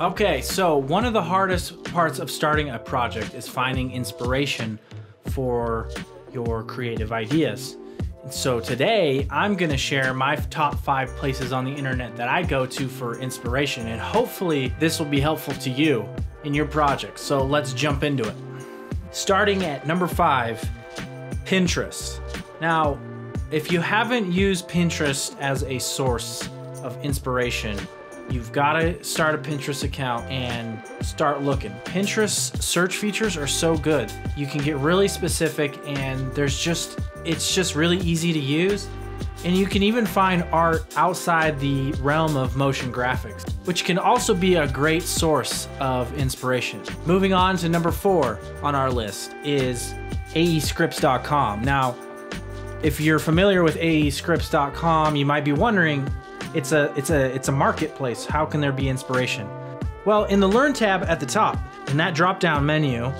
Okay, so one of the hardest parts of starting a project is finding inspiration for your creative ideas. So today I'm going to share my top five places on the internet that I go to for inspiration, and hopefully this will be helpful to you in your project. So let's jump into it. Starting at number five, Pinterest. Now, if you haven't used Pinterest as a source of inspiration, you've got to start a Pinterest account and start looking. Pinterest search features are so good. You can get really specific and there's just it's just really easy to use. And you can even find art outside the realm of motion graphics, which can also be a great source of inspiration. Moving on to number 4 on our list is aescripts.com. Now, if you're familiar with aescripts.com, you might be wondering it's a it's a it's a marketplace. How can there be inspiration? Well, in the Learn tab at the top, in that drop-down menu,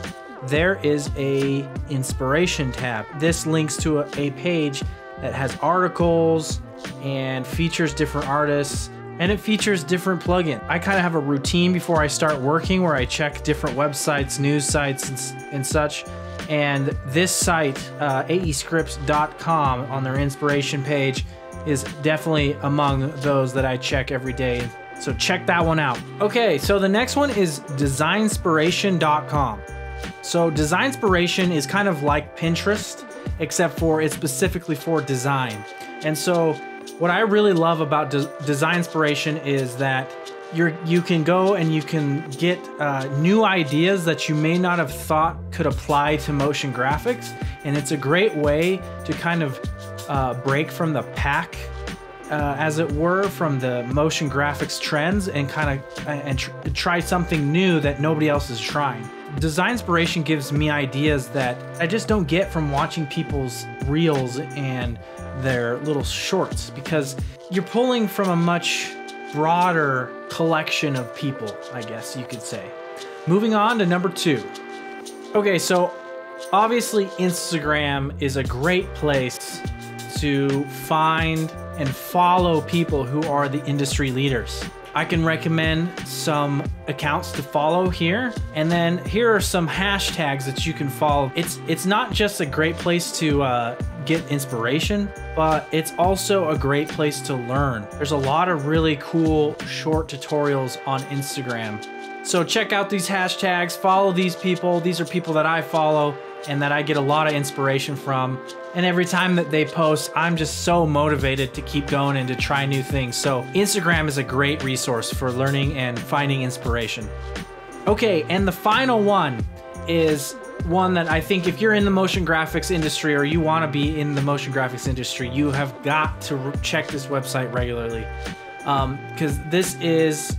there is a inspiration tab. This links to a, a page that has articles and features different artists and it features different plugins. I kind of have a routine before I start working where I check different websites, news sites, and, and such. And this site, uh, aescripts.com, on their inspiration page, is definitely among those that I check every day. So check that one out. Okay, so the next one is designspiration.com. So Designspiration is kind of like Pinterest, except for it's specifically for design. And so what I really love about De- Designspiration is that you're you can go and you can get uh, new ideas that you may not have thought could apply to motion graphics, and it's a great way to kind of uh, break from the pack, uh, as it were, from the motion graphics trends, and kind of and tr- try something new that nobody else is trying. Designspiration gives me ideas that I just don't get from watching people's reels and their little shorts because you're pulling from a much broader collection of people, I guess you could say. Moving on to number two. Okay, so obviously, Instagram is a great place to find and follow people who are the industry leaders. I can recommend some accounts to follow here. And then here are some hashtags that you can follow. It's it's not just a great place to uh, get inspiration, but it's also a great place to learn. There's a lot of really cool short tutorials on Instagram. So check out these hashtags, follow these people. These are people that I follow and that I get a lot of inspiration from. And every time that they post, I'm just so motivated to keep going and to try new things. So, Instagram is a great resource for learning and finding inspiration. Okay, and the final one is one that I think if you're in the motion graphics industry or you want to be in the motion graphics industry, you have got to check this website regularly. Because um, this is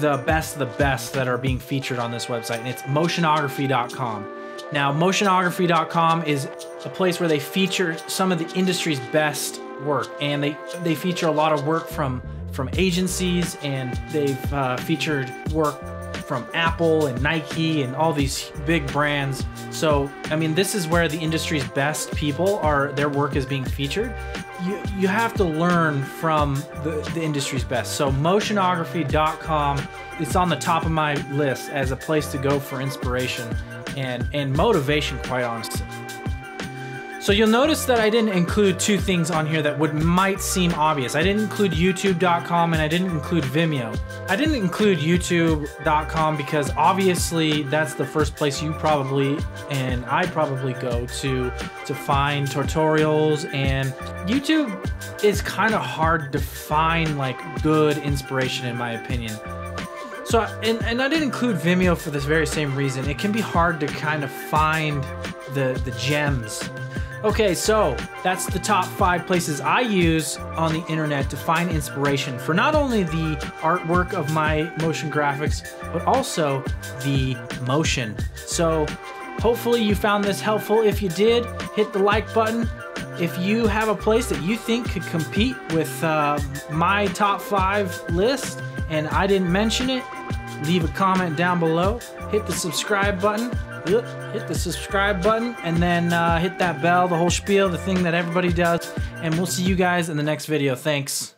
the best of the best that are being featured on this website, and it's motionographer.com. Now, motionographer.com is a place where they feature some of the industry's best work, and they they feature a lot of work from from agencies, and they've uh, featured work from Apple and Nike and all these big brands. So, I mean, this is where the industry's best people are. Their work is being featured. You you have to learn from the, the industry's best. So, motionographer.com. It's on the top of my list as a place to go for inspiration and, and motivation, quite honestly. So you'll notice that I didn't include two things on here that would might seem obvious. I didn't include youtube.com and I didn't include Vimeo. I didn't include youtube.com because obviously that's the first place you probably and I probably go to to find tutorials and YouTube is kind of hard to find like good inspiration in my opinion. So, and, and I didn't include Vimeo for this very same reason. It can be hard to kind of find the, the gems. Okay, so that's the top five places I use on the internet to find inspiration for not only the artwork of my motion graphics, but also the motion. So, hopefully, you found this helpful. If you did, hit the like button. If you have a place that you think could compete with uh, my top five list and I didn't mention it, leave a comment down below, hit the subscribe button, hit the subscribe button, and then uh, hit that bell, the whole spiel, the thing that everybody does. And we'll see you guys in the next video. Thanks.